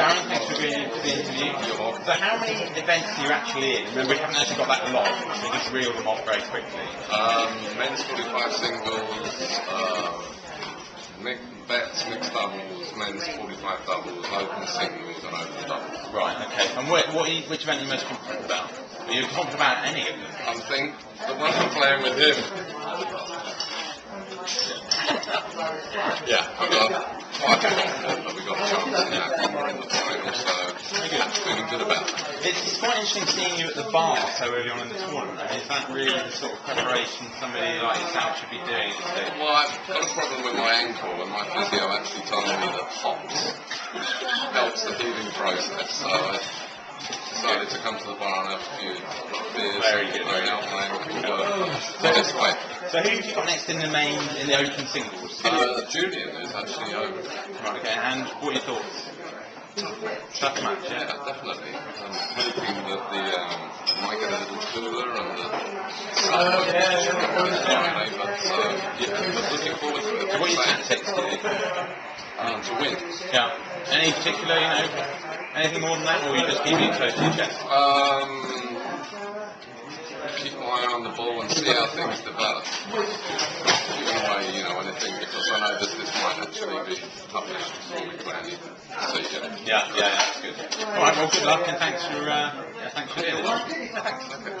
Darren, thanks for agreeing to the interview. So how many events are you actually in? Remember, we haven't actually got that long, so we just reel them off very quickly. Um, men's 45 singles, uh, mix, bets, mixed doubles, men's 45 doubles, open singles, and open doubles. Right, okay. And what, what are you, which event are you most confident about? Are you confident about any of them? I think the one I'm playing with him. Yeah, I got It's, it's quite interesting seeing you at the bar so early on in the tournament. I mean, is that really the sort of preparation somebody like yourself should be doing? at this stage? Well, I've got a problem with my ankle, and my physio actually told me that hops helps the healing process. So I decided to come to the bar and have a few beers Very good, very out my ankle. So- So just. So who have you got next in the main, in the open singles? Uh, Julian is actually over. Right, okay, and what are your thoughts? Tough match, Yeah, yeah? definitely. I'm that the um, might get a little cooler and the will be on Friday, but uh, yeah, but looking forward to it. What are do? Um, to win. Yeah. Any particular, you know, anything more than that, or you just keeping it close to your chest? Um, keep my eye on the ball and see how things develop. Actually be published before we play. So yeah. Yeah, that's good. All right, well, good luck and thanks for, uh, thanks for doing it. Thanks. Okay.